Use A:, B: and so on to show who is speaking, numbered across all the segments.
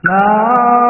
A: 南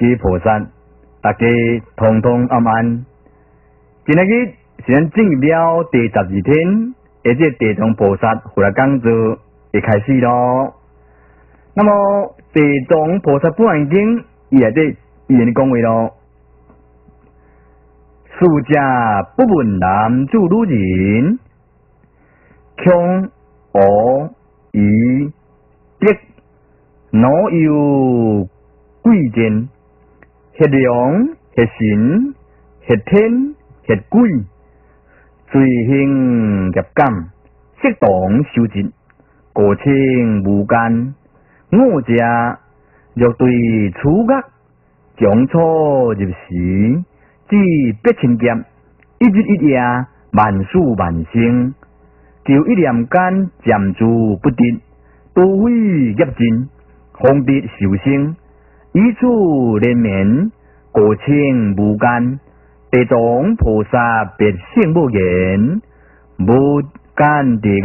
B: 位在家菩萨，大家通通安安。今日日是咱进入了第十二天，而且地藏菩萨回来讲座会开始咯。那么地藏菩萨本愿经伊内底言讲话咯，书家不问男子女人，穷恶愚逼。哪有贵贱？血良、血神、血天、血鬼，罪行业感，适当修正，过清无间。我者若对处恶，将错入时，至必清剑，一日一夜，万事万生，就一念间暂住不得，多非业尽。功德受生，以此连绵，过清无间。地藏菩萨别性不言，无间地狱，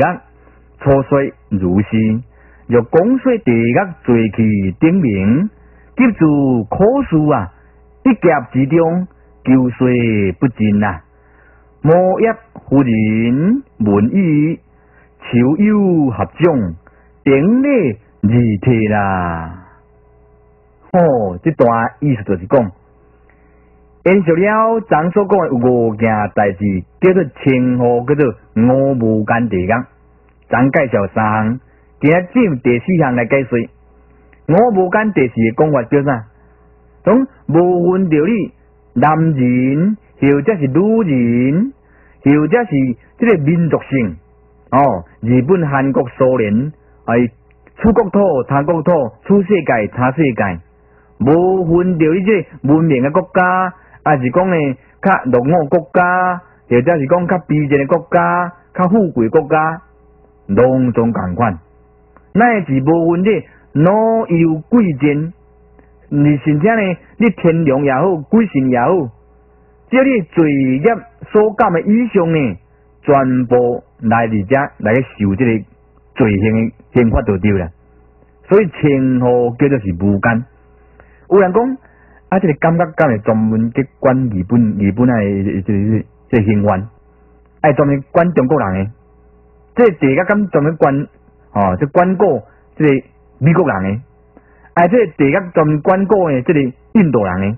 B: 初岁如是。若讲说地狱罪气顶名，急住苦事啊，一劫之中，救岁不尽啊。莫业夫人闻语，求有合掌，顶礼。二体啦，哦，这段意思就是讲，延续了咱所讲的五件代志，叫做称呼，叫做五无间地狱。咱介绍三项，今日进第四项来解说。五无间第四个讲法叫啥？从无分着你男人，或者是女人，或者是这个民族性。哦，日本、韩国、苏联，哎。出国土、他国土、出世界、他世界，无分着伊这文明的国家，还是讲呢较落后国家，或者是讲较卑贱的国家、较富贵国家，拢总共款。乃是无分这哪有贵贱，你甚至呢，你天良也好，鬼神也好，只要你罪业所感的以上呢，全部来伫遮来受这个。罪行的刑法就对啦，所以称呼叫做是无间。有人讲啊，这个感觉干会专门去管日本日本啊，这个这刑犯，爱专门管中国人诶。这地狱敢专门管哦，这管过这个美国人诶，哎，这地狱专门管过诶，这个印度人诶，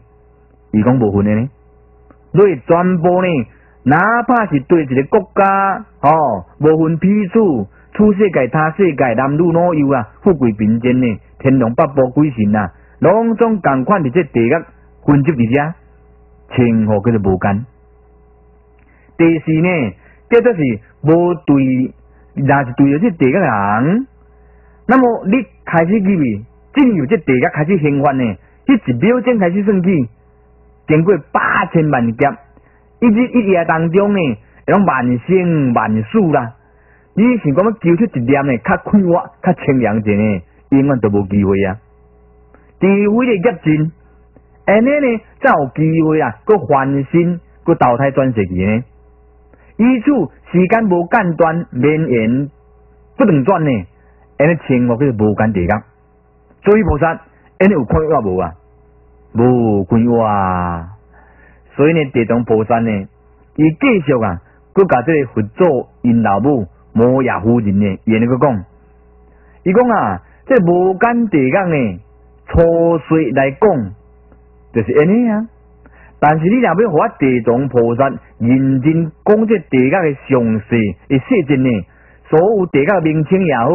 B: 伊讲无分诶呢，所以全部呢，哪怕是对一个国家哦，无分彼此。出世界、他世界、男女老幼啊，富贵贫贱呢，天龙八部鬼神啊，拢总共款伫这地狱分集伫遮，称呼叫做无间。第四呢，叫做是无对，若是对着这地狱人，那么你开始入去，进入这地狱开始刑罚呢，迄一秒钟开始算起，经过八千万劫，一日一夜当中呢，会拢万生万死啦。你想讲要救出一念呢？较快活、较清凉者呢？永远都无机会啊！地位的业尽，安尼呢才有机会啊！佮翻身、佮投胎转世去呢？以此时间无间断，绵延不能转呢？安尼称呼叫做无间地狱。所以菩萨，安尼有快活无啊？无快活啊！所以呢，地藏菩萨呢，伊继续啊，佮甲这个佛祖因老母。摩耶夫人呢，伊那个讲，伊讲啊，这无间地狱呢，初岁来讲，就是安尼啊。但是你若要互我地藏菩萨认真讲这地狱的详细的细节呢，所有地狱名称也好，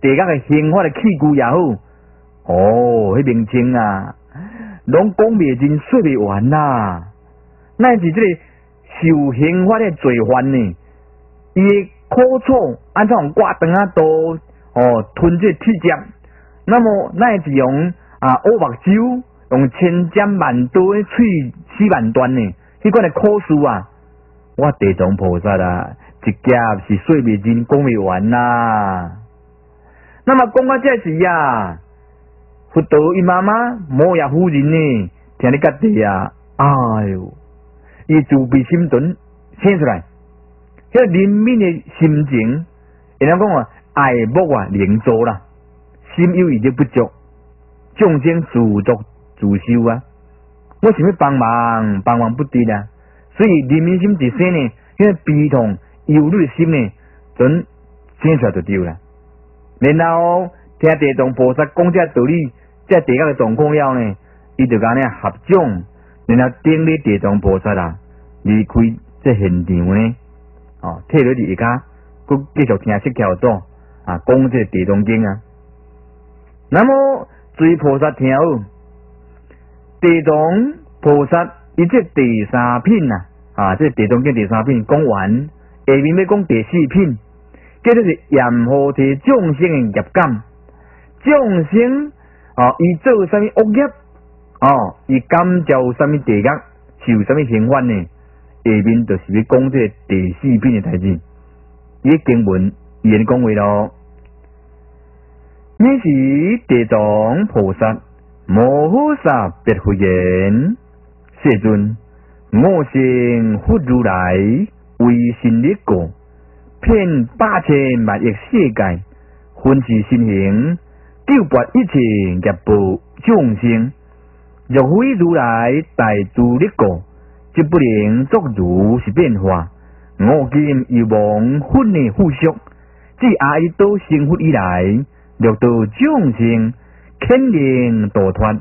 B: 地狱的刑法的器具也好，哦，迄名称啊，拢讲袂真说袂完呐。乃是这个受刑法的罪犯呢，伊的苦楚安怎挂断啊刀哦吞这铁夹，那么乃是用啊乌目睭。用千针万刀的喙死万段呢？迄款的苦事啊，我地藏菩萨啊，一家是说未尽，讲未完呐。那么讲到这时啊，佛陀伊妈妈摩耶夫人呢，听你讲地啊，哎呦，伊自悲心存显出来，迄个怜悯的心情，人家讲啊，爱慕啊，灵做啦，心有余力不足，众生自作。自修啊！我想要帮忙，帮忙不得啊！所以人民心一生呢，因为悲痛忧虑心呢，准生出来就丢了。然后听地藏菩萨讲这道理，这地下的状况了呢，伊就讲呢合掌，然后顶礼地藏菩萨啊，离开这现场呢，哦，退落去一家，佮继续听释教座啊，讲这地藏经啊。那么追菩萨听好。地藏菩萨，伊这第三品呐，啊，这地藏经第三品讲完，下面要讲第四品，叫做是阎浮提众生的业感，众生哦，伊做什么恶业哦，伊感召什么地狱，受什么刑罚呢？下面就是要讲这第四品的代志，伊经文言讲话咯，你是地藏菩萨。摩诃萨别佛言：世尊，我心佛如来为心力果，遍八千万亿世界，分其心行，救拔一切业报众生。若非如来大助力果，就不能作如是变化。我今又望佛的复修，自阿弥陀成佛以来，六道众生。天灵堕脱，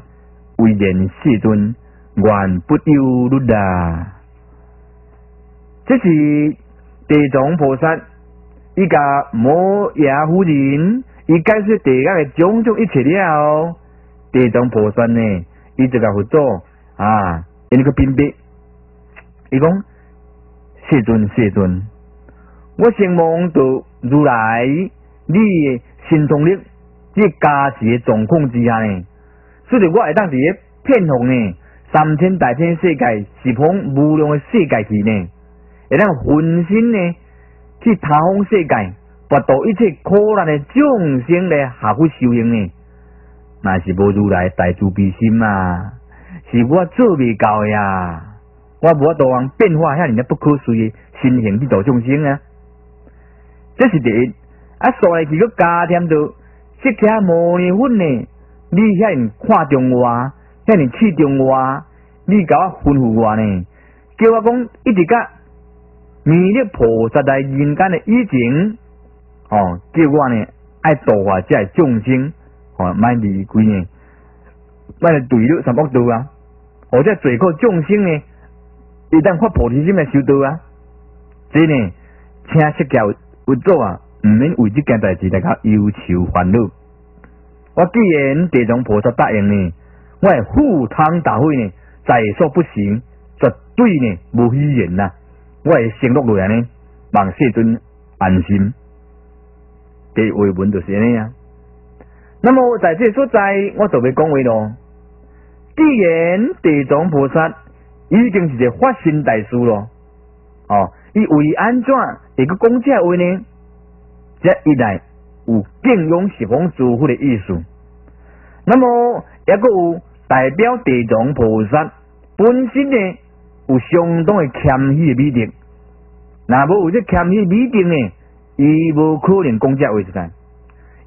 B: 为人世尊，愿不忧虑啊！这是地藏菩萨，伊甲摩耶夫人，伊解释地狱的种种一切了。地藏菩萨呢，伊就甲佛祖啊，因个辨别，伊讲世尊世尊，我希望到如来你心动力。这加持的状况之下呢，所以我会当伫咧片红呢，三千大千世界是方无量的世界去呢，会当分身呢去他方世界，拔度一切苦难的众生来下去修行呢，那是无如来大慈悲心啊，是我做未到呀，我无法度往变化遐尼的不可思议心行去度众生啊，这是第一，啊，所来几个加添到。即个摩尼粉呢？你遐人看中我，遐人器重我，你甲我吩咐我呢？叫我讲一直甲弥勒菩萨在人间的以前，哦，叫我呢爱度化这众生，哦，卖离开呢，卖来对了三恶道啊！或者罪过众生呢，一旦发菩提心来修道啊，这呢，请释教佛祖啊！毋免为这件代志来较忧愁烦恼。我既然地藏菩萨答应呢，我系赴汤蹈火呢，在所不行，绝对呢无虚言呐。我会承诺落来呢，望世尊安心。第为文就是安尼啊。那么在这所在，我就要讲话咯。既然地藏菩萨已经是一个发心大师咯，哦，伊为安怎会个讲这话呢？这一来有敬仰十方诸佛的意思，那么也个有代表地藏菩萨本身呢有相当的谦虚的美德。那无有这谦虚美德呢，伊无可能讲这话出来。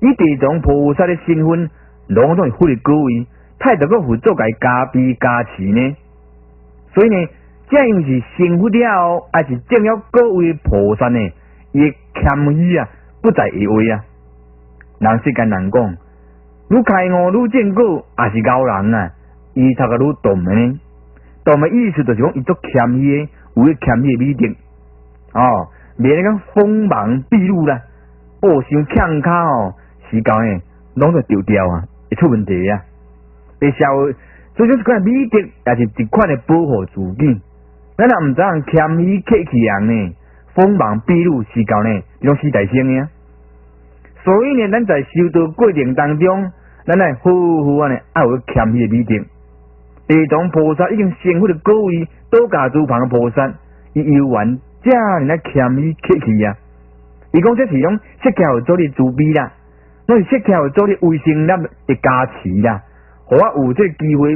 B: 以地藏菩萨的身份，拢总是佛的高位，太得个佛祖给加庇加持呢。所以呢，这样是幸福了，还是正要各位菩萨呢？伊谦虚啊！不在一位啊！人世间人讲，愈开悟愈见果，也是高人啊！伊读个愈懂呢。道么意思就是讲伊足谦虚，有迄谦虚美德，哦，免讲锋芒毕露啦，哦，伤呛卡哦，时间诶，拢着丢掉啊，会出问题啊。会社会，所以就是款美德，也是一款诶保护自己。咱若毋知影谦虚客气人呢，锋芒毕露时间呢，种时代性啊。所以呢，咱在修道过程当中，咱来好好安尼爱有谦虚诶美德。地藏菩萨已经升佛的高位，多家诸旁菩萨，伊游玩这样来谦虚客气啊。伊讲这是种释迦做的慈悲啦，那是释迦做的卫生力的加持啦。我有这机会，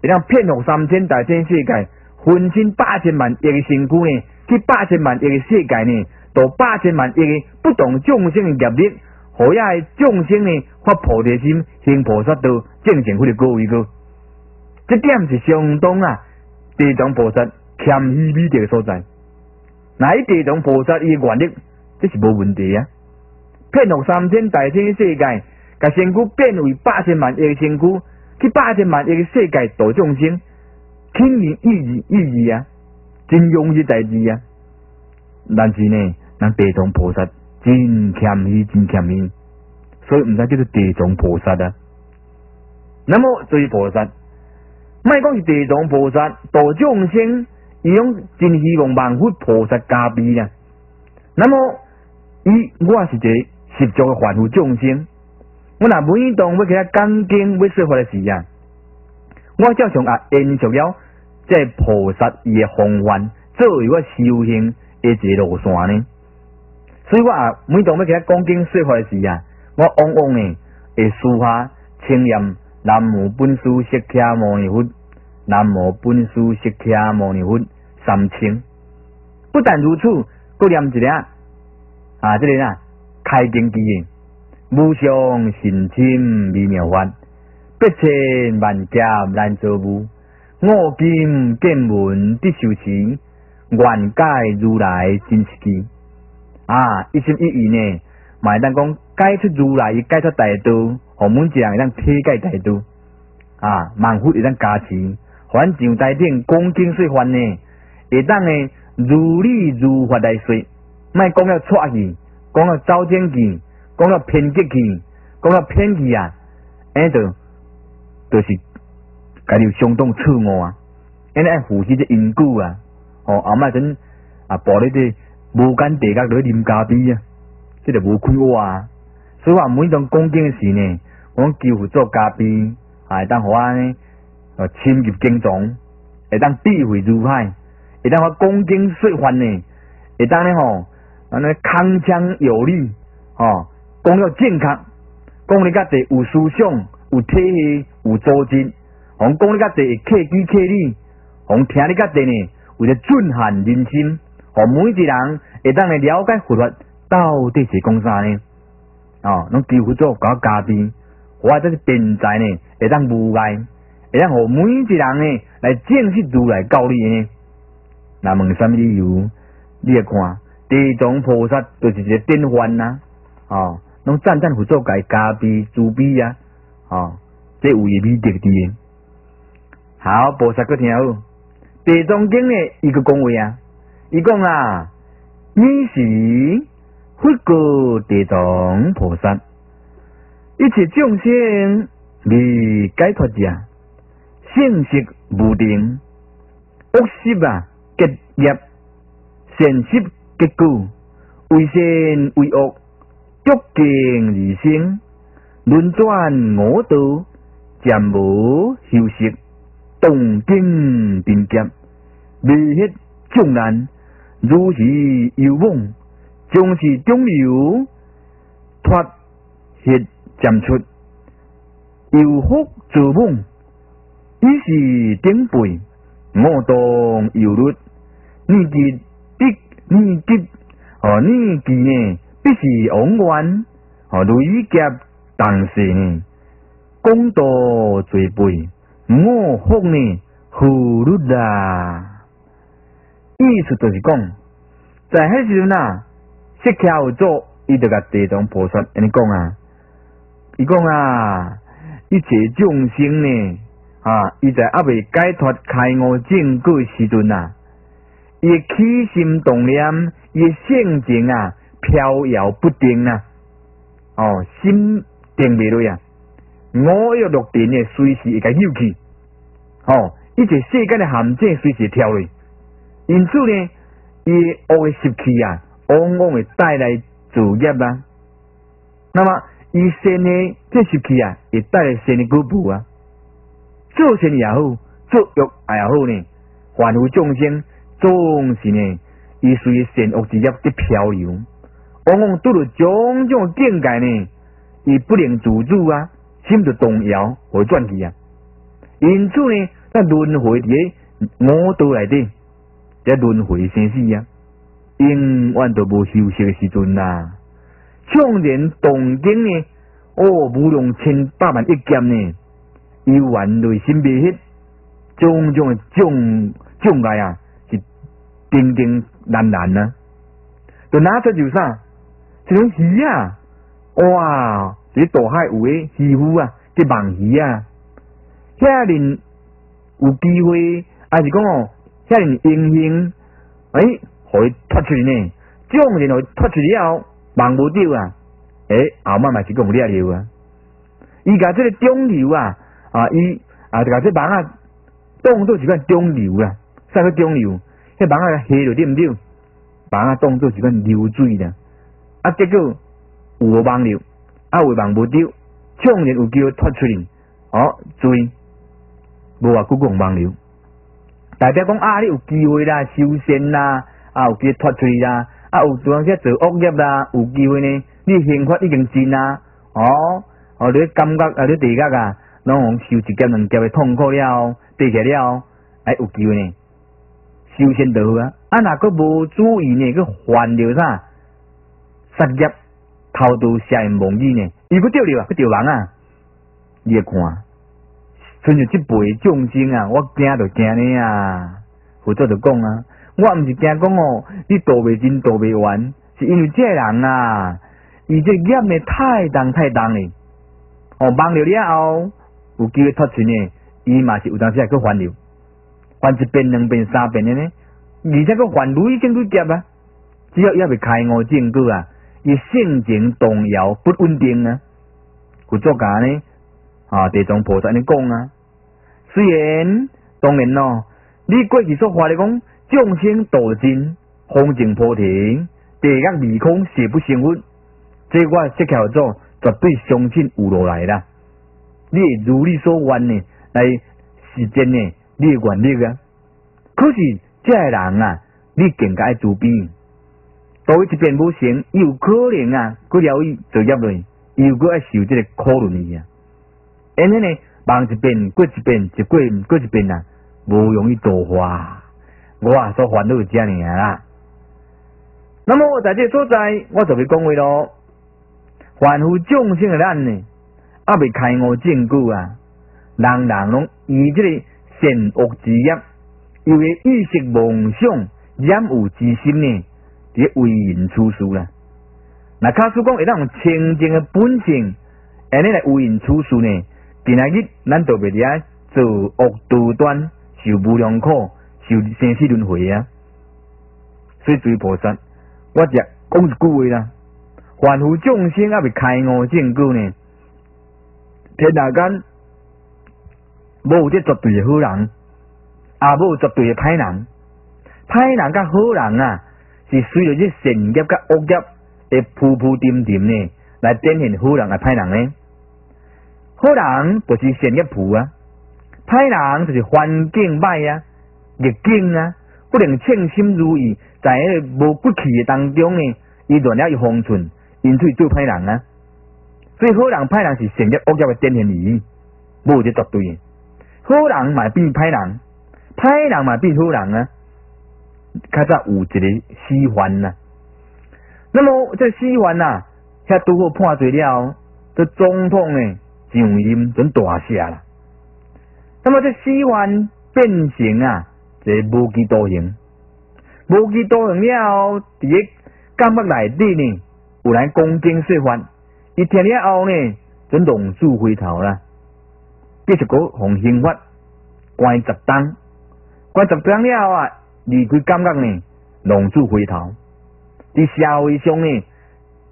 B: 会当骗服三千大千世界，分身八千万亿的身躯呢，去八千万亿的世界呢，到八千万亿的不同众生的业力，互遐众生呢发菩提心，行菩萨道，正成佛的高位个。这点是相当啊，地藏菩萨谦虚美德的所在。那地藏菩萨伊的愿力，这是无问题啊。骗服三千大千世界，甲身躯变为八千万亿的身躯，去八千万亿的世界度众生，轻而易义易义啊，真容易代志啊。但是呢，咱地藏菩萨真谦虚，真谦虚，所以毋知叫做地藏菩萨啊。那么这位菩萨。莫讲是地藏菩萨度众生，伊用真希望万佛菩萨加庇啊。那么，伊我是一个十足的凡夫众生，我若每当要给他讲经要说法的时啊，我照常啊延续了这菩萨伊的宏愿，作为我修行的一个路线呢。所以我啊每当要给他讲经说法的时啊，我往往呢会抒发清念南无本师释迦牟尼佛。南无本师释迦牟尼佛三清，不但如此，搁念一个啊，这个啊开经偈无上神清微妙法，八千万劫难遭无，我今见闻得受持，愿解如来真实义。啊，一心一意呢，买当讲解出如来，解出大道，我们一人会当体解大道，啊，万福会当加持。反上台顶恭敬说法呢，会当呢如理如法来说，莫讲了错去，讲了走正去，讲了偏激去，讲了偏激啊，哎就就是家己相当错误啊，因为负起这因果啊，哦阿妈阵啊抱咧这无间地角咧啉咖啡啊，这就无开话啊，所以话每种恭敬时呢，我几乎做咖啡，啊当好啊呢。哦，深入经藏，会当智慧如海，会当我恭敬说法呢，会当呢吼，安尼铿锵有力，吼，讲了正确，讲你较侪有思想，有体系，有组织，红讲你较侪客机客理，红听你较侪呢，为了震撼人心，互每一人会当来了解佛法到底是讲啥呢？哦，侬几乎做搞嘉宾，或者是天才呢，会当无碍。会让互每一人呢来正式如来教你呢？那问什么理由？你来看地藏菩萨就是一个典范呐！哦，拢赞叹佛祖家加庇慈悲啊！哦，这有意美德的。好，菩萨个听好，地藏经呢一个讲话啊，伊讲啊，你是佛果地藏菩萨，一切众生未解脱者。性息无定，恶习啊结业，善习结果，为善为恶，逐境而生，轮转我道，渐无休息，动经定劫，未歇众难，如是有梦，将是中流脱血渐出，有福做梦。伊是顶辈，我当有律，你记必你记哦，你记呢必是往冤哦，累劫当时呢，公道最辈，我福呢何律啦？意思就是讲，在迄时阵啊，释迦有做，伊就甲地藏菩萨安尼讲啊，伊讲啊，一切众生呢。啊，伊在还未解脱开悟正果时阵啊，伊起心动念，伊性情啊飘摇不定啊，哦，心定未落啊，五欲六尘呢，随时会甲扭去，哦，一个世间诶陷阱随时跳落，因此呢，伊恶诶习气啊，往往会带来自业啊。那么，伊善诶这习气啊，会带来善诶果报啊。做善也好，做恶也好呢，凡夫众生总是呢，伊随善恶之业的漂流，往往拄着种种境界呢，伊不能自主啊，心就动摇会转去啊。因此呢，咱轮回伫五道内底，在轮回生死啊，永远都无休息的时阵呐。纵然动经呢，哦，无用千百万亿剑呢。伊原内心未迄种种诶障障碍啊，是叮叮难难啊。就拿出就啥，这种鱼啊，哇！这大海有诶渔夫啊，这网鱼啊，遐人有机会，还是讲哦，遐人英雄，诶，互伊脱出呢？种人互伊脱出了，网无着啊！诶，后慢慢是讲掠了啊！伊甲这个中流啊！啊，伊啊，就甲这网啊，当做一款中流啦，啥个中流？迄网啊，下着对毋对？网啊，当做一款流水啦。啊，结果有网流，啊，有网无着，创然有机会脱出去，哦，追，无话久讲网流。代表讲啊，你有机会啦，修仙啦，啊，有机会脱罪啦，啊，有做些做恶业啦，有机会呢，你幸福已经尽啦，哦，哦，你感觉啊，你地觉啊。拢受一劫两劫的痛苦了，跌起了，哎，有机会呢，修仙道啊！啊，若个无注意呢，去犯着啥杀业、偷渡、邪淫、妄语呢？伊不掉了啊，不掉人啊！你看，像就这辈众生啊，我惊就惊你啊！佛祖就讲啊，我毋是惊讲哦，你渡未尽、渡未完，是因为这人啊，伊这业呢太重太重嘞，哦，忘了了后。有机会脱出呢，伊嘛是有当时还去还流，还一遍、两遍、三遍的呢，而且个还累真累劫啊！只要伊未开悟正果啊，伊性情动摇不稳定啊，有作家呢啊，地藏菩萨尼讲啊，虽然当然咯，你过去所话的讲众生道尽，风静波停，地狱迷空，邪不胜分，这我这条做绝对相信有落来啦。你如你所愿呢，来实践呢，你的愿力啊。可是这个人啊，你更加爱自卑，多一遍不行，有可能啊，佢了伊就业嘞，又个爱受这个苦轮伊啊。因为呢，忙一遍过一遍，一过过一遍啊，无容易多化。我啊所烦恼是这样啦。那么我在这所在，我就会讲话咯。凡夫众生的咱呢？啊，未开悟正果啊！人人拢以这个善恶之业，又为意识梦想染有之心呢，伫为人处事啦。那卡叔讲会当清净的本性，安尼来为人处事呢？今仔日咱都袂伫做恶道端，受无量苦，受生死轮回啊！所以，诸菩萨，我只讲一句话啦：凡夫众生啊，未开悟正果呢？天下间无有这绝对的好人，也无绝对的歹人。歹人甲好人啊，是随着这善业甲恶业的铺铺点点呢，来展现好人啊歹人呢。好人就是善业铺啊，歹人就是环境歹啊，逆境啊，不能称心如意，在迄个无骨气的当中呢，伊乱了伊方寸，因此做歹人啊。所以好人歹人是善业恶业的典型而已，无这绝对。好人嘛变歹人，歹人嘛变好人啊，较早有一个虚幻呐。那么这虚幻呐，遐拄好判罪了，这总统呢上任准大下啦。那么这虚幻变成啊，这无期徒刑，无期徒刑了，伫个监狱内底呢，有人恭敬说法。伊听了后呢，就龙速回头啦。继续个互刑法关十当，关十当了啊，离开感觉呢，浪子回头，伫社会上呢，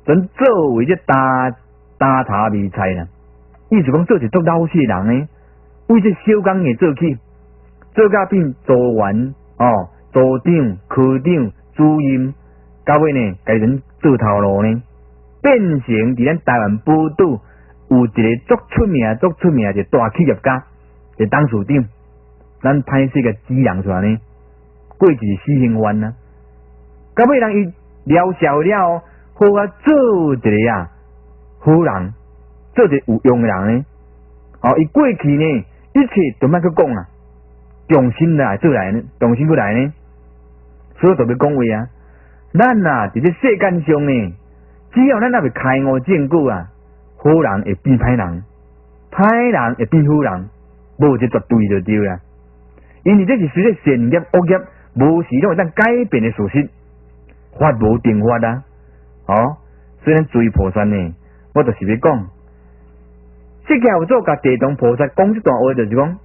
B: 真作为这大大茶米菜啦。意思讲做一做老实人呢，为这小工业做起，做甲变组员哦，组长、科长、主任，到尾呢，改成做头路呢，变成伫咱台湾部队有一个足出名、足出名的大企业家，一个董事长，咱派些个资人出来呢，过一死刑犯啊，到尾人伊了笑了，好啊做一个啊好人。做一个有用的人呢，哦，伊过去呢，一切都莫去讲啊，重新来做来呢，重新过来呢，所以特别讲话啊，咱啊，伫这世间上呢，只要咱那边开悟证据啊，好人会变歹人，歹人会变好人，无就绝对就对啦。因为这是随着善业恶业，无时拢会当改变的事实，法无定法啊，哦，虽然追菩萨呢，我就是要讲。即个有做甲地藏菩萨讲一段话，就是讲，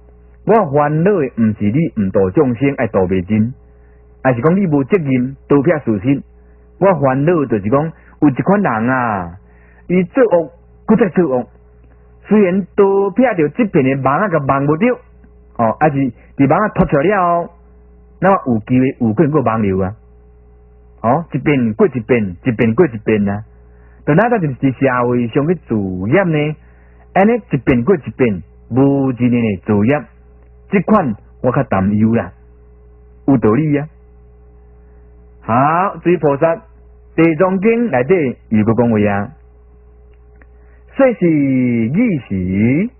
B: 我烦恼的毋是你毋度众生爱度袂尽，还是讲你无责任盗骗事实。我烦恼就是讲，有一款人啊，伊做恶，搁再做恶，虽然盗骗着即边的网啊，甲网无着，哦，还是伫网啊脱出了，那么有机会有可能个网流啊，哦，一遍过一遍，一遍过一遍啊，但那个就是社会上去主业呢。安尼一遍过一遍，无一年的作业，这款我较担忧啦，有道理啊。好，诸菩萨地藏经内底有个讲话啊，说是意时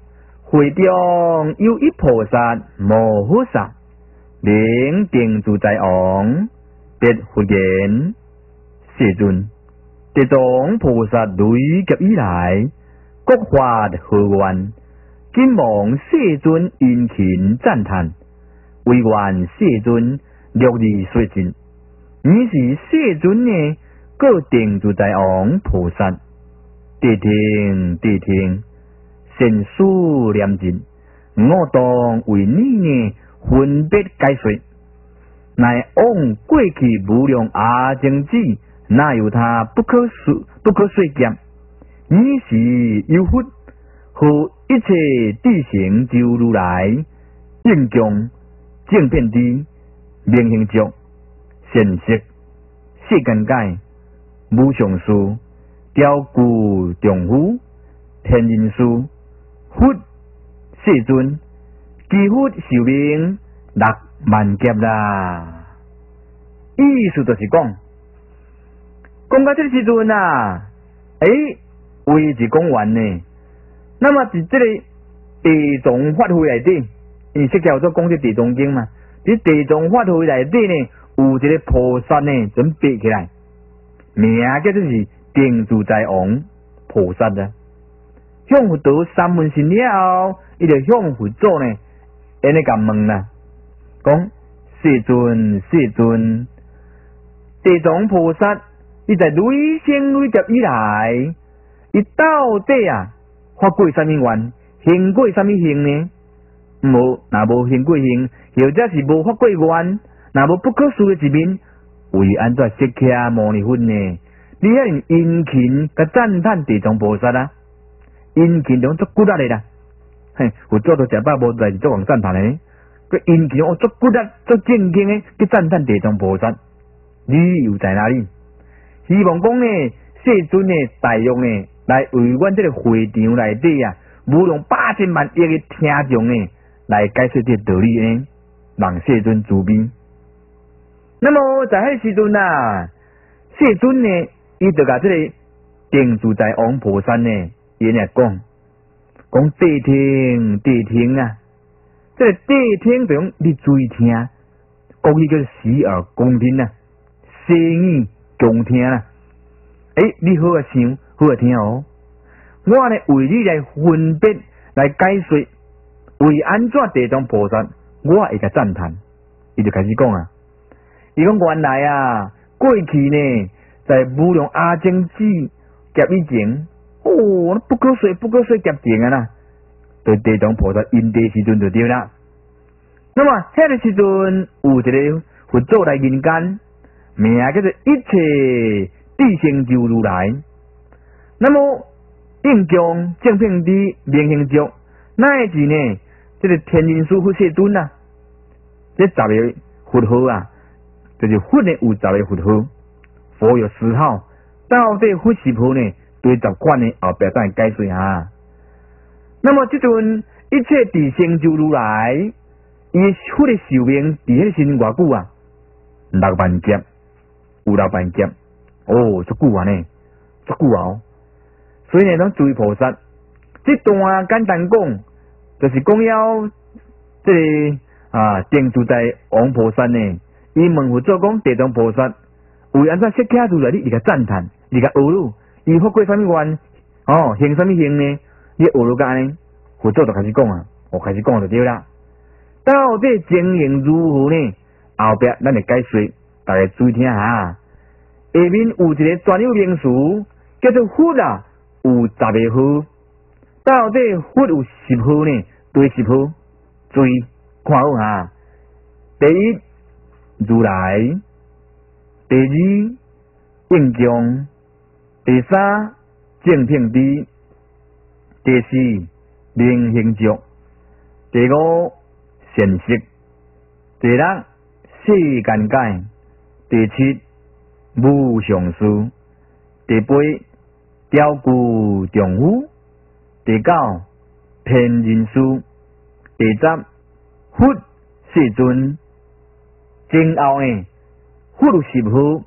B: 会中有一菩萨摩诃萨，名定自在王，别佛言：世尊，地藏菩萨累劫以来。国法何愿？今望世尊殷勤赞叹，唯愿世尊略力说尽。你是世尊呢？各定住在王菩萨，谛听谛听，善思念尽。我当为你呢分别解说，乃往过去无量阿僧子，哪有他不可说不可说讲？你是有佛，和一切地形就如来应供正遍地明行足现色世间界无上数雕固重夫天人数佛世尊几乎寿命六万劫啦！意思就是讲，讲到这个时阵啊，诶。为是讲完呢，那么伫这个地藏法会内底，你是叫做讲这地藏经嘛？伫地藏法会内底呢，有一个菩萨呢，准备起来，名叫做是定住在王菩萨啊。向佛得三门信了，伊就向佛祖呢，安尼甲问啦，讲世尊世尊，地藏菩萨，伊在累生累劫以来。伊到底啊发过啥物愿，行过啥物行呢？无，若无行过行，或者是无发过愿，若无不可思议一面，为安怎释迦牟尼佛呢？你遐人殷勤甲赞叹地藏菩萨啊，殷勤中足骨力的啦，嘿，有做到食饱无代志做人赞叹的，个殷勤我足骨力足正经的去赞叹地藏菩萨，理由在哪里？希望讲呢，世尊的大用呢？来为阮这个会场内底啊，无用八千万亿个听众呢，来解释这道理呢，望世尊主宾。那么在迄时阵啊，世尊呢，伊就甲这个定住在王婆山呢，伊来讲，讲谛听谛听啊，这个谛听中你注意听，讲伊叫洗耳恭听啊，声音恭听啊，诶，你好啊想。好听哦！我呢为你来分别来解说，为安怎地藏菩萨，我会个赞叹。伊就开始讲啊，伊讲原来啊，过去呢，在无量阿僧子劫以前，哦，不可说不可说劫前啊啦，对地藏菩萨因地时阵就对啦。那么迄个时阵有一个佛祖来人间，名叫做一切地成就如来。那么应供正平的明行足，那一字呢？这个天人师佛世尊啊，这十个佛号啊，就是佛呢有十个佛号，佛有十号，到底佛是佛呢？对十款呢后边再解释下。那么这阵一切地成就如来，伊佛的寿命伫迄时偌久啊？六万劫，有六万劫，哦，足久啊呢，足久啊！所以呢，咱诸位菩萨，这段啊简单讲，就是讲要这个啊，定住在王菩萨呢。伊问佛做讲地藏菩萨，为安怎设起如来？你个赞叹，你甲学路，伊发过什么愿？哦，行什么行呢？你学路干呢？佛祖就开始讲啊，我开始讲就对啦。到底经营如何呢？后壁咱来解说，大家注意听下。下面有一个专有名词，叫做佛啊，有十个号。到底佛有十号呢？对十号，注意看好哈。第一，如来；第二，应供；第三，正品地；第四，明行足；第五，显色；第六。世间界，第七无上师，第八雕固丈夫，第九天人师，第十佛世尊，前后呢佛十号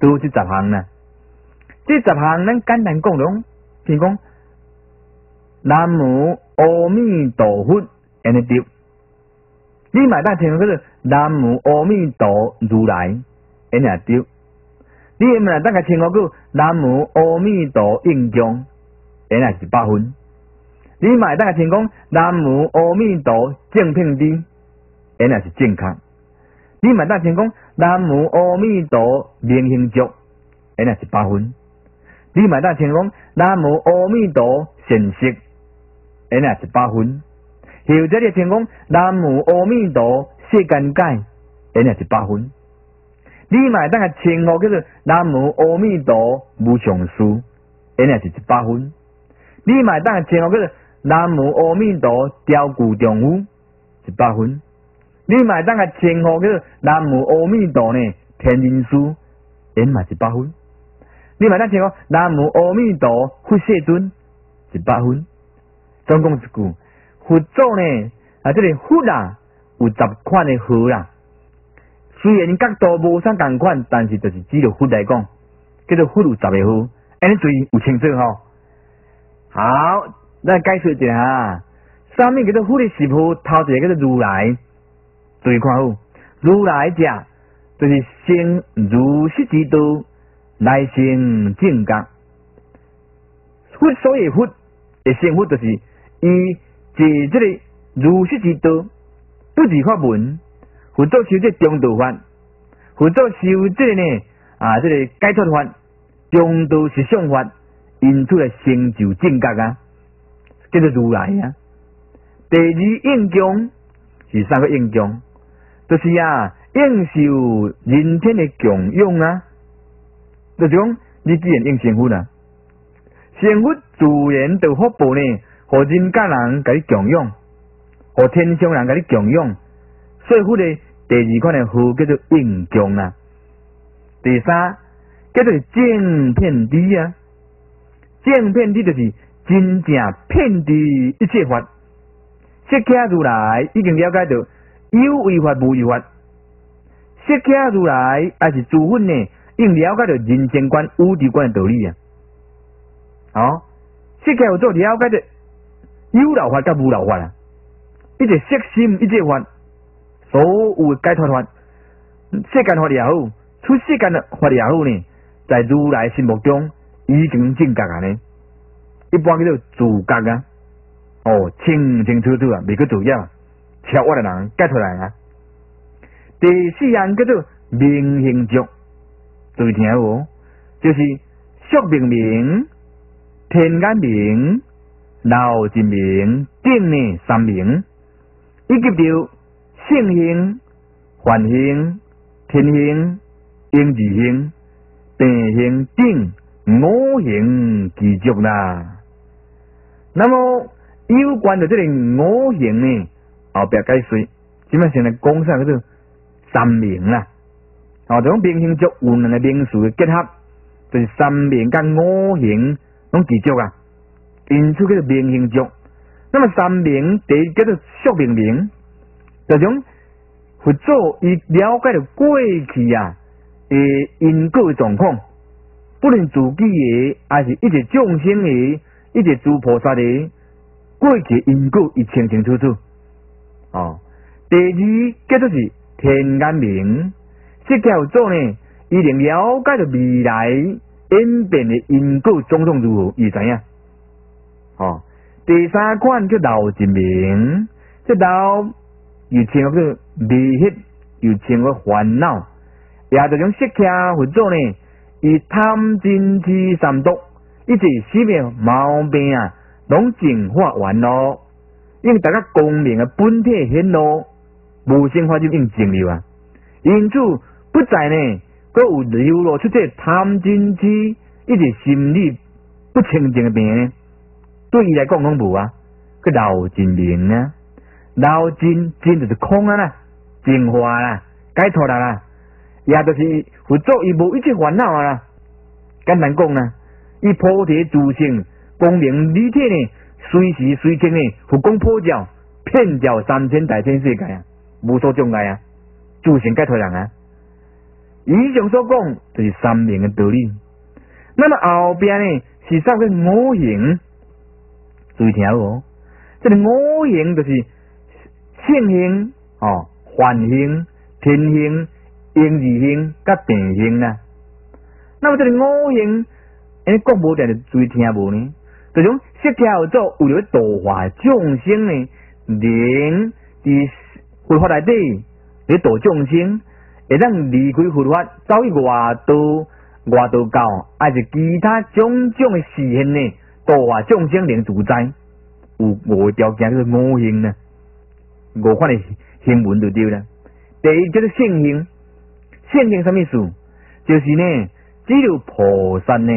B: 都是十项呢。这十项咱简单讲讲，如讲南无阿弥陀佛，安尼对。你买单听叫做南无阿弥陀如来，安尼也对。你买单当个听我叫南无阿弥陀应供，安尼是八分。你买单个听讲南无阿弥陀正品地，安尼是正确。你买单听讲南无阿弥陀明行足，安尼是八分。你买单听讲南无阿弥陀神识，安尼是八分。后者的成功，南无阿弥陀世间解，安尼是八分。你买当个称呼叫做南无阿弥陀无上师，安尼是一百分。你买当个称呼叫做南无阿弥陀雕固丈夫，一百分。你买当个称呼叫做南无阿弥陀呢天人师，安嘛是八分。你买当称号南无阿弥陀佛世尊，一百分。总共一句。佛祖呢？啊，这个佛啊，有十款的佛啦。虽然角度无相共款，但是就是只着佛来讲，叫做佛有十个号。安尼注意有清楚吼。好，咱解说一下，上面叫做佛的十号，头一个叫做如来。注意看好，如来者就是先如实之道来成正觉。佛所以佛的成佛，就是以。是即个如实之道，不是法门，佛祖修这中道法，佛祖修这呢啊，这个解脱法，中道实相法，因出来成就正觉啊，叫做如来啊。第二应供是三个应供，就是啊应受人天的供养啊，就是讲你既然应成佛啊，成佛自然就福报呢。何人家人甲你供养，何天上人甲你供养，所以佛的第二款的号叫做应供啊。第三叫做正遍地啊，正遍地就是真正遍地一切法。释迦如来已经了解到有为法无为法，释迦如来还是诸佛呢，已经了解到人间观、宇宙观的道理啊。好，释迦有做了解的。有漏法甲无漏法啊！一个色心，一个法，所有解脱法，世间法也好，出世间的法也好呢，在如来心目中已经正觉啊呢。一般叫做自觉啊，哦，清清楚楚啊，未去主要，超我的人解脱来啊。第四样叫做明行足，注意听哦，就是宿明明，天眼明。老真名，顶呢三明，以及着性性、凡性、天性、应字性、病性等五行具足啦。那么有关的这个五行呢，后壁解释，即摆先来讲啥叫做三名啦。哦，这种明星足有两个名数的结合，就是三名甲五行拢具足啊。因此叫做明星足。那么三名第一叫做宿命名，就种佛祖伊了解了过去啊诶因果状况，不论自己的，还是一直众生的，一直诸菩萨的过去因果，伊清清楚楚。哦，第二叫做是天眼明，这叫做呢，伊定了解着未来演变的因果种种如何，伊知影。哦。第三款叫老人名，这老又称个迷血，又称个烦恼，也就种释迦佛祖呢，以贪嗔痴三毒，一直死命毛病啊，拢净化完咯，因大家功明的本体显露，无生法就用净了啊。因此不在呢，佮有流露出这贪嗔痴，一直心理不清净的病。对伊来讲，拢无啊，个老真明啊，老金金就是空啊啦，净化啦，解脱啦啦，也就是佛祖伊无一切烦恼啊啦。简单讲啊，伊菩提自性光明立体呢，随时随地呢，佛光普照，遍照三千大千世界啊，无所障碍啊，自性解脱人啊。以上所讲就是三明的道理。那么后边呢，是三个五行。注意听哦，这个五行就是性性哦，凡性、天性、应字性、甲定性啊。那么这个五行，诶，国无定就注意听无呢？这种释迦做为了度化众生呢，人伫佛法内底咧度众生，会当离开佛法，走去外道、外道教，还是其他种种的事情呢？度化众生能自在，有五条件叫做五行呢，五款的新闻就对了。第一叫做性行，性行什么意思？就是呢，只有菩萨呢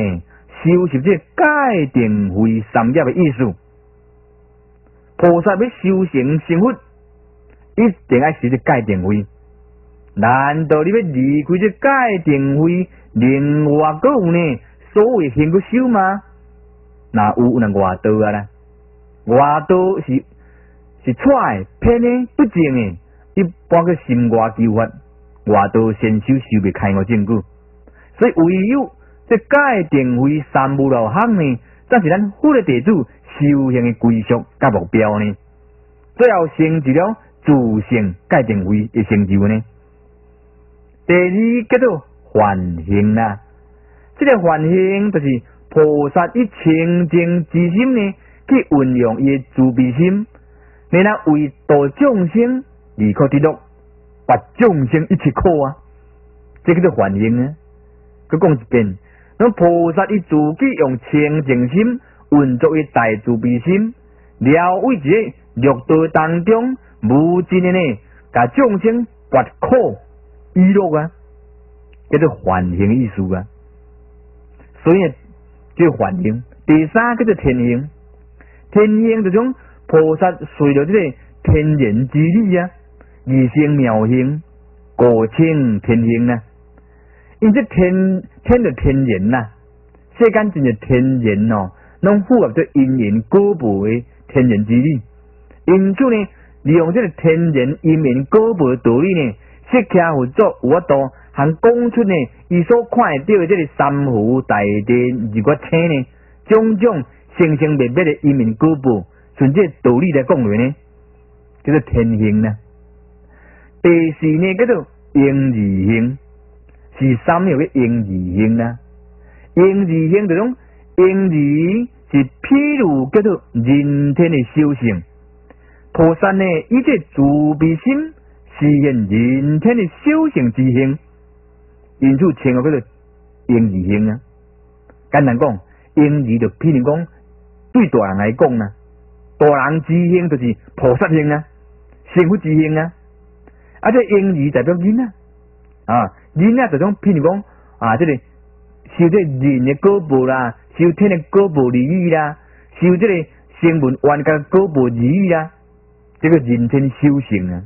B: 修习这界定慧三业的意思。菩萨要修行成佛，一定要是这界定位。难道你要离开这界定位，另外个有呢？所谓行个修吗？那有那外道啊啦，外道是是错骗的不正的，一般个心外求法，外道先修修未开我证据，所以唯有这界定为三无漏行呢，才是咱佛的地主修行的归宿甲目标呢。最后成就了自性界定为的成就呢。第二叫做幻形啦，这个幻形就是。菩萨以清净之心呢，去运用伊慈悲心，你那为度众生离苦得乐，把众生一起苦啊，这个叫反应啊。佮讲一遍，那菩萨以自己用清净心运作伊大慈悲心，了为者六道当中无尽的呢，甲众生拔苦娱乐啊，叫做反应意思啊。所以。叫幻形，第三叫做天形。天形这种菩萨随着这个天人之理啊，二性妙性，果清天形啊。因这天天的天人呐，世间真嘅天人哦，拢符合着因缘果报的天人之理。因此呢，利用这个天人因缘果报的道理呢，释迦佛祖有法度。还讲出呢，伊所看到的这个三湖大地如果青呢，种种生生灭灭的一面果报，顺这道理来讲来呢，叫做天性呢。第四呢，叫做应字性，是三有个应字性啊。应字性这种应字是譬如叫做人天的修行，菩萨呢，以这慈悲心实现人天的修行之行。因此，称为叫做应字性啊。简单讲，应字就譬如讲对大人来讲呢，大人之行就是菩萨行啊，幸福之行啊。啊，这婴儿代表囡仔啊，囡仔这种譬如讲啊，这个修这人的果报啦，修天的果报利益啦，修这个声闻缘觉果报利益啦，这个人天修行啊。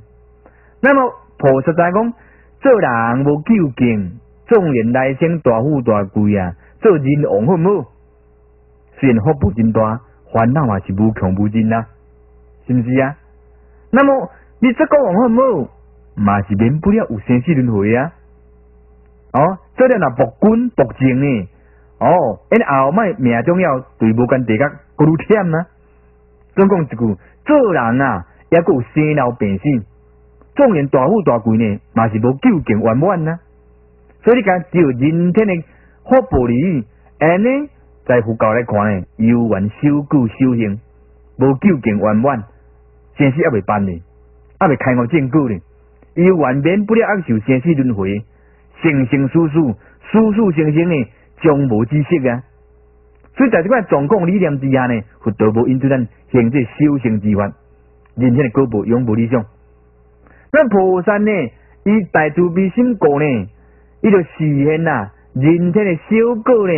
B: 那么菩萨在讲，做人无究竟，纵然来生大富大贵啊，做人王好唔好？虽然福报真大，烦恼嘛是无穷无尽啊，是不是啊？那么你这个王好唔好？嘛是免不了有生死轮回啊！哦，做了那博君博正呢？哦，因后摆命中要对无间地甲搁愈忝啊！总讲一句，做人啊，也有生老病死，纵然大富大贵呢，嘛是无究竟圆满啊！所以你讲，只有人天的福报利益，安尼在佛教来看呢，有缘修故修行，无究竟圆满，生死还未办呢，还未开悟正果呢。伊完免不了压受生死轮回，生生世世、世世生生的终无知识啊！所以在这款状况理念之下呢，佛道无因此咱行这修行之法，人生的果报永无理想。那菩萨呢，以大慈悲心故呢，伊就实现呐人生的修果呢，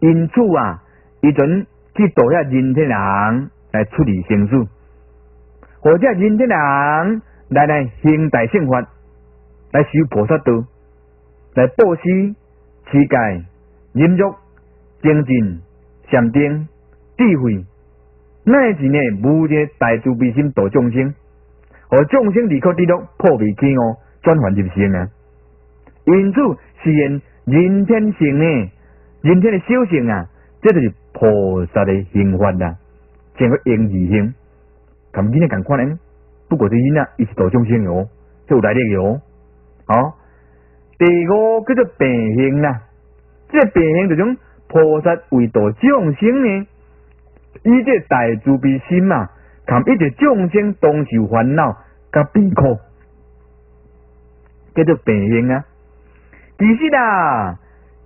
B: 因此啊，伊准去度下人天人来处理生死，或者人天人。来来行大圣法，来修菩萨道，来布施、持戒、忍辱、精进、禅定、智慧，乃至呢无界大慈悲心度众生，和众生离苦地狱破灭饥饿，转换人生啊！因此实现人天性呢，人天的修行啊，这就是菩萨的行法啊，整个应义性，咁今天咁看呢？不过这因啊，伊是大众生哦，有来历哦。好，第五叫做变形啦。这变形就种菩萨为度众生呢，以这大慈悲心嘛，看一切众生当受烦恼甲病苦，叫做变形啊。其实啦，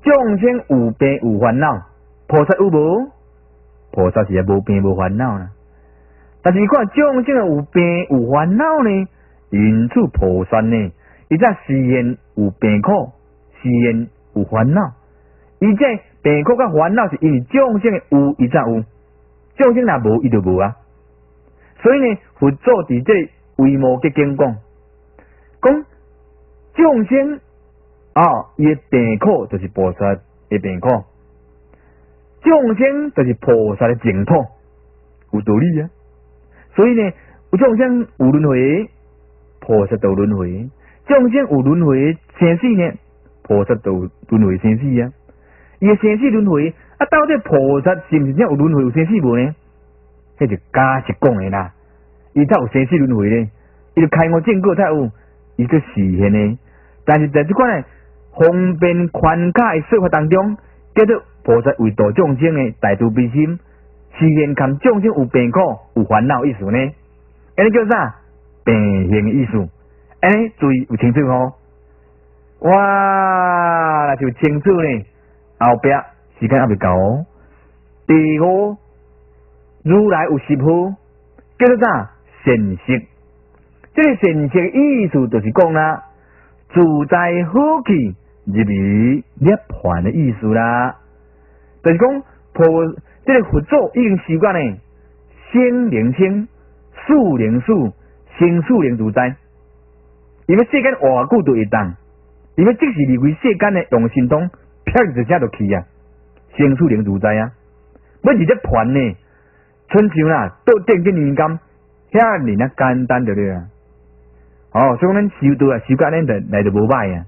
B: 众生有病有烦恼，菩萨有无？菩萨是也无病无烦恼啦。但是看众生有病有烦恼呢，因此菩萨呢，伊则实现有病苦，实现有烦恼。伊这病苦甲烦恼是因为众生有，伊则有；众生若无，伊就无啊。所以呢，佛祖伫这为无结经讲，讲众生啊，伊诶病苦就是菩萨诶病苦，众生就是菩萨的净土，有道理啊。所以呢，有众生有轮回，菩萨都轮回；众生有轮回生死呢，菩萨都轮回生死啊。伊诶生死轮回啊，到底菩萨是毋是真有轮回有生死无呢？迄就假是讲的啦。伊才有生死轮回呢，伊就开悟正果才有，伊个实现呢。但是在这款呢方便宽卡的说法当中，叫做菩萨为度众生的大慈悲心。是现看众生有病苦有烦恼意思呢？安尼叫啥？病形意思？安尼注意有清楚哦。哇，那就清楚呢。后壁时间还未够。第五，如来有十呼，叫做啥？善息。这个善息意思就是讲啦，自在好气入于涅槃的意思啦。就是讲破。这个佛祖已经习惯呢，生灵生，死灵死，生死灵自在。因为世间活久都会当，因为即是离开世间的用心通，飘一下就去啊，生死灵自在啊。要是这团呢，春像啦，到电跟年金，遐尼啊简单着咧啊。哦，所以咱修道啊，修惯咱就来就无歹啊。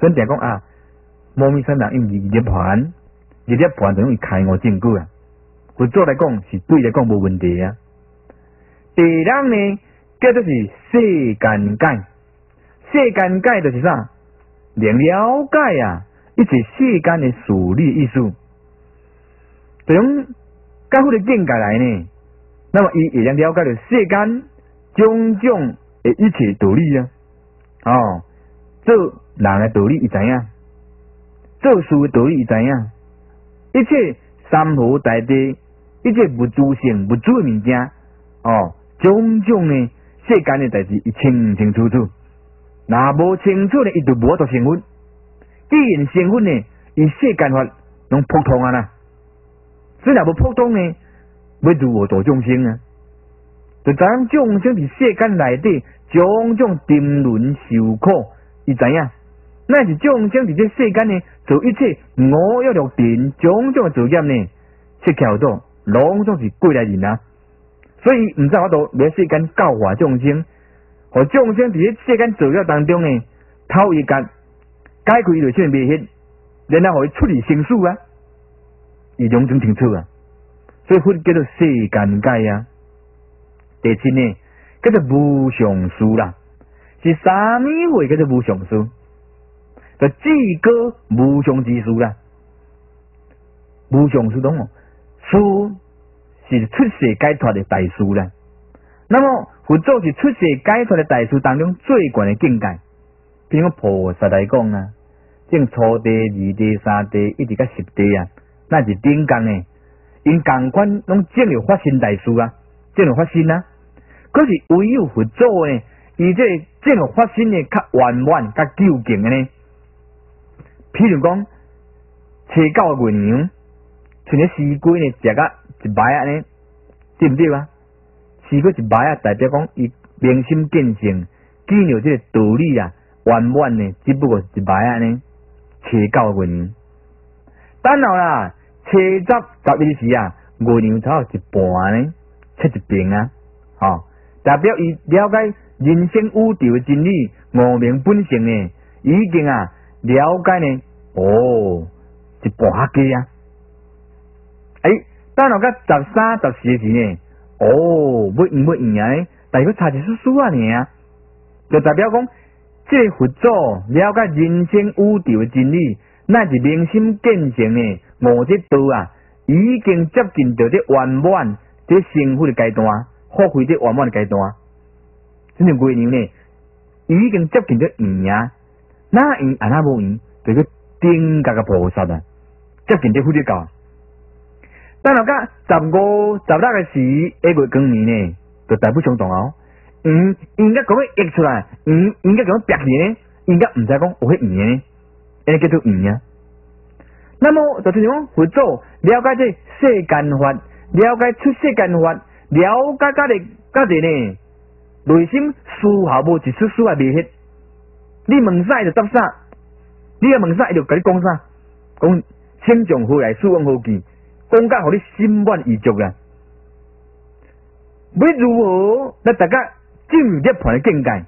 B: 所以讲啊，莫名其妙因为涅盘。日日盘等于开我证据啊！佛祖来讲是对来讲无问题啊。第二呢，叫做是世间界，世间界就是啥？连了解啊，一切世间的事理意思，从教佛的境界来呢，那么伊也能了解到世间种种的一切道理啊。哦，这人诶道理伊知影，做事诶道理伊知影。一切山河大地，一切无主性、无主的物件，哦，种种诶世间诶代志，伊清清楚楚。若无清楚呢，伊就无做成分。既然成分呢，伊世间法拢普通啊啦。所以若无普通呢，要如何度众生啊？就咱众生伫世间内底，种种沉沦受苦，伊知影？那是众生伫这世间呢，做一切五欲六尘种种作业呢，切巧多，拢总是过来人啊。所以毋知我度伫世间教化众生，互众生伫咧世间作业当中呢，偷一间解开伊就先灭迄，然后互伊出离生死啊，伊种种清楚啊。所以佛叫做世间界啊。第七呢，叫做无上师啦，是啥物话叫做无上师？就至高无上之师啦。无上师懂哦，师是出世解脱的大师啦。那么佛祖是出世解脱的大师当中最高的境界。比如菩萨来讲啊，正初地、二地、三地，一直到十地啊，那是顶间呢。因共款拢正有发心大师啊。这种发心啊，可是唯有佛祖呢，伊这这种发心呢，较圆满、较究竟的呢。譬如讲，初九个月娘，像咧西瓜呢，食个一摆安尼，对不对啊？西瓜一摆啊，代表讲伊明心见性，见了这个道理啊，圆满呢，只不过是一摆安尼，初九个月娘。等后啦，初十十二时啊，月娘才有一半呢。七一边啊，哦，代表伊了解人生宇宙的真理，无明本性呢，已经啊了解呢，哦，一半下啊，哎，等落个十三、十四时呢，哦，要赢要赢啊，但系佢差一丝丝啊呢，就代表讲，这佛祖了解人生宇宙的真理，乃是明心见性呢，五这道啊，已经接近到这圆满。这幸福的阶段，发挥这圆满的阶段，这种月娘呢，已经接近咗圆啊，那圆啊那无圆，就个顶格个菩萨啊，接近这福德教。但大家十五、十六个时，一月更年呢，就大不相同哦。嗯，应该咁样译出来，嗯，应该咁样表现呢，应该唔使讲有迄圆呢，应该叫做圆啊。那么就是讲，佛祖了解这世间法。了解出世间法，了解家己家己呢，内心丝毫无一丝丝也未 hết。你问啥就答啥，你要问啥伊就甲你讲啥，讲心从何来，事往何去，讲甲互你心满意足啦。要如何来大家进入涅槃的境界？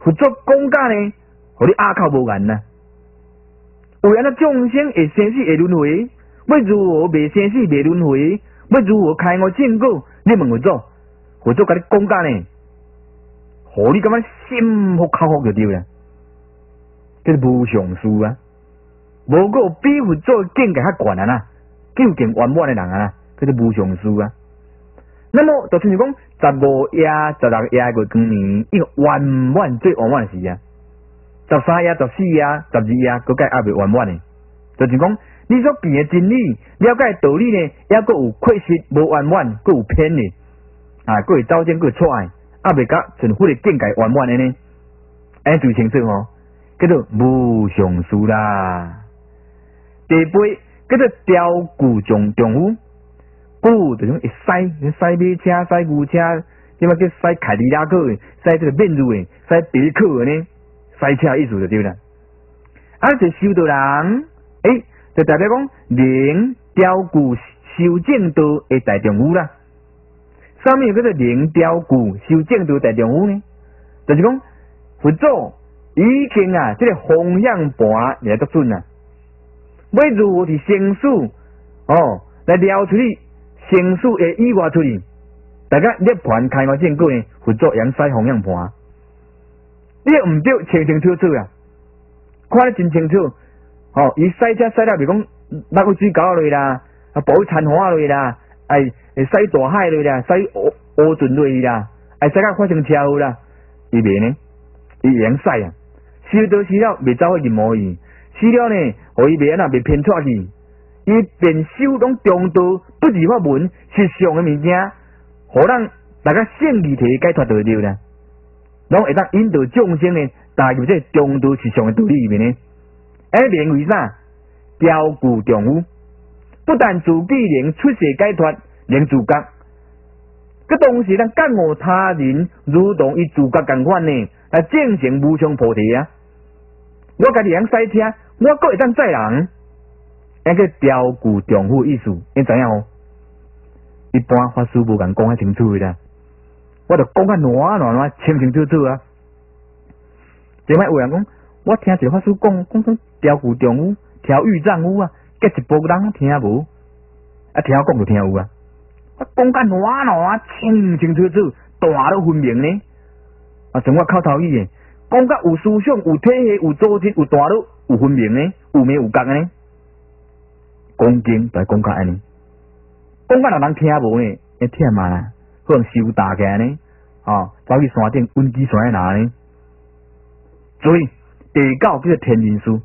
B: 佛祖讲甲呢，互你哑口无言呐。为安那众生会生死会轮回，要如何未生死未轮回？要如何开我正果？你问佛祖，佛祖甲你讲解呢？互你感觉心服口服就对了，这是无上师啊！无过比佛祖境界较悬啊啦，究竟圆满的人啊，这是无上师啊。那么，就像讲十五夜、十六夜过光年，一个圆满最圆满的时啊。十三夜、十四夜、十二夜，个界也未圆满的，就像讲。你所见的真理，了解道理呢，也阁有缺失，无圆满，阁有偏的，啊，阁会走正，阁会错爱，啊，未甲全副的境界圆满的呢？哎，最清楚哦，叫做无上师啦。第八叫做雕骨重重夫，骨就种会塞，塞马车，塞牛车，即么叫塞凯迪拉克的，塞这个面子的，塞别克的呢？塞车意思就对啦。啊，就修道人，诶。就代表讲，灵雕固修正道的大丈夫啦。上面叫做灵雕固修正道大丈夫呢，就是讲佛祖已经啊，这个方向盘来得准啊。要如何是生死哦，来撩出去生死的意外出去，大家涅盘开完正果呢，佛祖用使方向盘，你唔对清清楚楚啊，看得真清楚。哦，伊赛车赛了，比如讲那个水沟里啦，啊，暴雨残花里啦，哎，赛大海里啦，赛乌乌船里啦，哎，赛到发生车祸啦，伊袂呢？伊会赛啊，死到死了，未走去任何伊，死了呢，互伊袂安那袂偏出去，伊便修拢中道不二法门实相的物件，互咱大家圣义体解脱得了啦，拢会当引导众生呢，踏入这中道实相的道理里面呢。而名为啥？雕固重污，不但自己能出世解脱，能自觉，个同时咱感悟他人，如同伊自觉共款呢，来正成无上菩提啊！我家己人赛车，我个会当载人。那个雕固重污意思，你知影哦？一般法师无敢讲啊清楚的，我著讲较烂烂烂清清楚楚啊！前摆有人讲，我听一个法师讲，讲说雕固重污。调御丈夫啊，结一波人听无，啊听我讲就听有啊，我讲甲哪哪清清楚楚，大都分明呢。啊，从我口头语诶，讲甲有思想、有体系、有组织、有大都有分明呢，有名有格呢。讲经就讲甲安尼，讲甲若人听无呢，会忝嘛啦，可能收大个呢，哦，走去山顶温基山拿呢。注意，地教叫做天人书。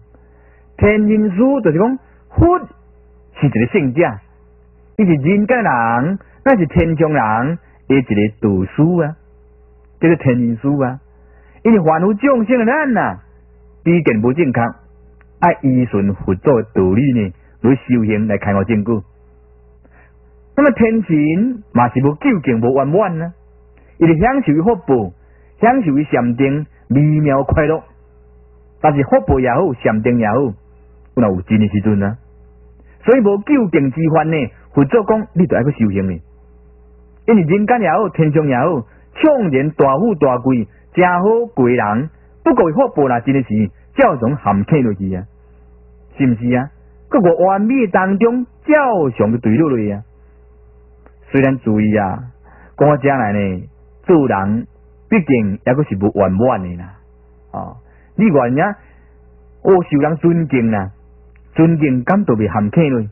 B: 天人书就是讲，佛是一个圣者，伊是人间人，那是天上人，伊一个读书啊，叫做天人书啊。因为凡夫众生的咱呐，毕竟不正确，爱依顺佛祖的道理呢，来修行来开悟正果。那么天神嘛是无究竟无圆满呢，伊是享受于福报，享受于禅定微妙快乐，但是福报也好，禅定也好。有那有真的时阵啊，所以无究竟之法呢，佛祖讲你都爱去修行呢。因为人间也好，天上也好，创然大富大贵，真好贵人，不过福报啦，真的是照常含起落去啊，是毋是啊？各个完美当中照常对落去啊。虽然注意啊，讲这来呢，做人毕竟也个是不圆满的啦。哦，你原呀，我受人尊敬啦。尊敬感都被含起嘞，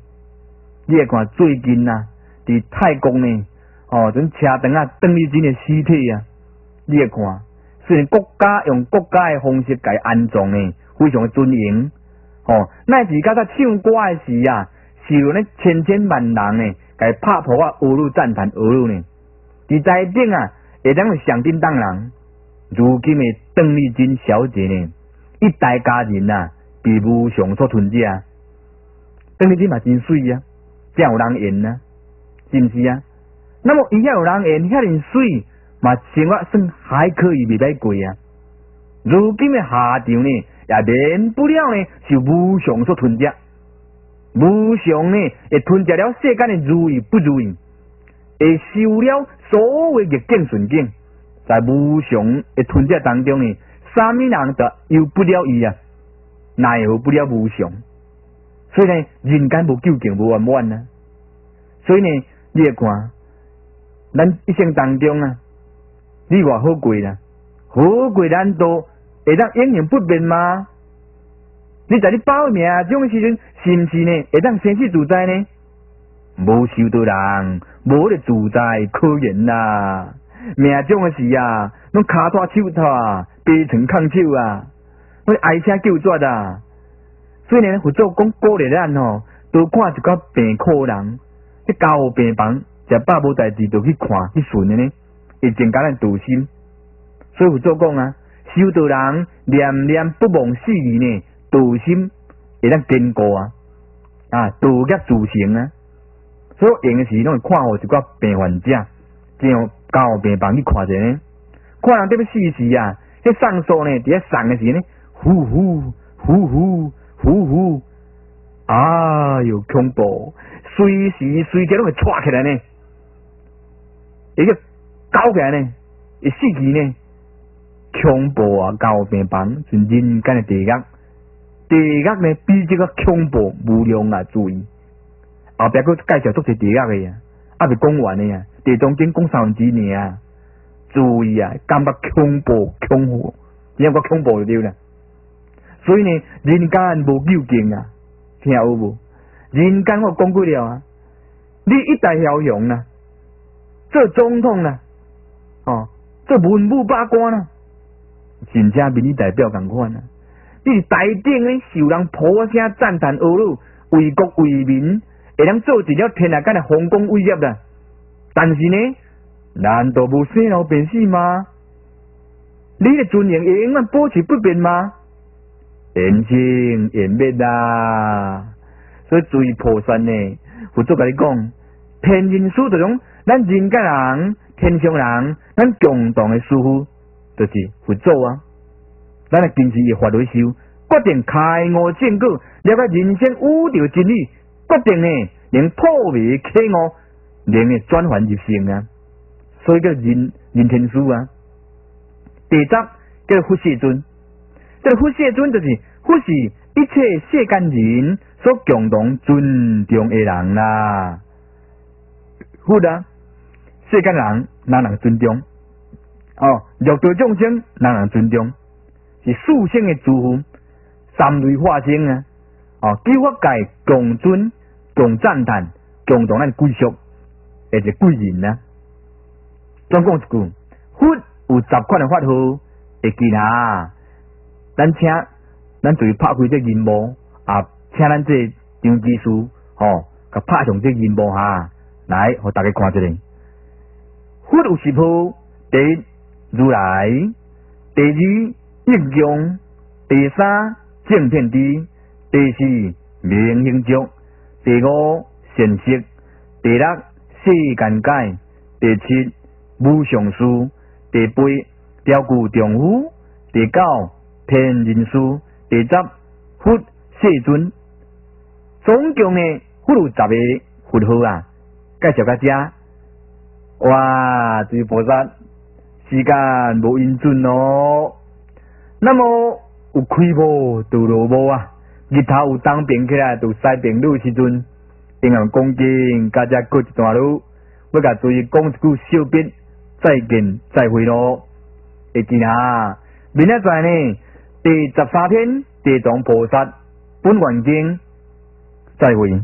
B: 你来看最近呐，伫泰国呢，哦，种车灯啊，邓丽君的尸体啊，你来看，虽然国家用国家的方式改安葬呢，非常的尊严，哦，乃至甲他唱歌的时啊，是有呢千千万人呢，改拍破啊，俄鲁赞叹俄鲁呢，伫台顶啊，会当响叮当人，如今的邓丽君小姐呢，一代佳人啊，比不上所吞食。邓丽君嘛真水啊，真有人缘啊，是毋是啊？那么伊遐有人缘，遐尼水嘛，生活算还可以未歹过啊。如今的下场呢，也免不了呢，是无常所吞食。无常呢，会吞食了世间的如意不如意，会受了所谓逆境顺境，在无常的吞食当中呢，啥物人都由不了伊啊，奈何不了无常。所以呢，人间无究竟无圆满啊。所以呢，你来看，咱一生当中啊，你话好贵啦，好贵难道会当永远不变吗？你在你报命种时阵，是毋是呢？会当生死自在呢？无修道人，无咧自在可言啦。命种的事啊，拢卡拖手拖，悲成抗手啊，我哀声救绝啊。所以呢，佛祖讲鼓励咱吼，多看一个病苦人，去家务病房，食饱无代志，就去看去顺诶呢，会增加咱道心。所以佛祖讲啊，修道人念念不忘死义呢，道心会当坚固啊，啊，道业自成啊。所以用的时拢会看好一个病患者，这样家务病房去看者呢，看人得要死时啊，迄上诉呢，伫咧上的时呢，呼呼呼呼。呼呼，啊哟，恐怖！随时随地拢会窜起来呢，一个搞起来呢，一死去呢，恐怖啊！高病房是人间的地狱，地狱呢比这个恐怖无量啊！注意，后壁佫介绍足些地狱的呀，啊，未讲完的呀，地中间讲三分之二啊，注意啊，感觉恐怖恐怖，因为恐怖就对了。所以呢，人间无究竟啊，听有无？人间我讲过了啊，你一代枭雄啊，做总统啊，哦，做文武百官啊，真正比你代表共款啊！你是台顶呢，受人破声赞叹恶路，为国为民，会能做一了天下间的丰功伟业啦。但是呢，难道无生老病死吗？你的尊严会永远保持不变吗？人生言灭啦。所以追菩萨呢，佛祖甲你讲，天人师这种咱人间人、天上人，咱共同的师傅，就是佛祖啊。咱的坚持以法律修，决定开悟正果，了解人生宇宙真理，决定呢，能破灭开悟，能的转凡入圣啊。所以叫人人天师啊。第十叫佛世尊，这个佛世尊就是佛是一切世间人所共同尊重的人啦。佛啊，世间人哪能尊重？哦，六道众生哪能尊重？是四圣的诸佛，三类化身啊！哦，九法界共尊、共赞叹、共同咱归属，或者贵人啊。总共一句，佛有十款的法号，会记啦。咱请，咱就拍开这银幕，啊，请咱这张技师，吼，甲拍上这银幕哈，来，互大家看一下。佛有十号，第如来，第二。一用第三正天地，第四明星足，第五神色，第六世间界，第七无上师，第八雕固丈夫，第九天人师，第十佛世尊。总共呢，佛有十个佛号啊，介绍个遮。哇，这菩萨时间无因准哦。那么有开无就落无啊！日头有当变起来，就西平路时阵，银行恭敬，加只过一段路，要甲注意讲一句小别，再见再会咯。会记啊！明仔载呢，第十三天地藏菩萨本愿经，再会。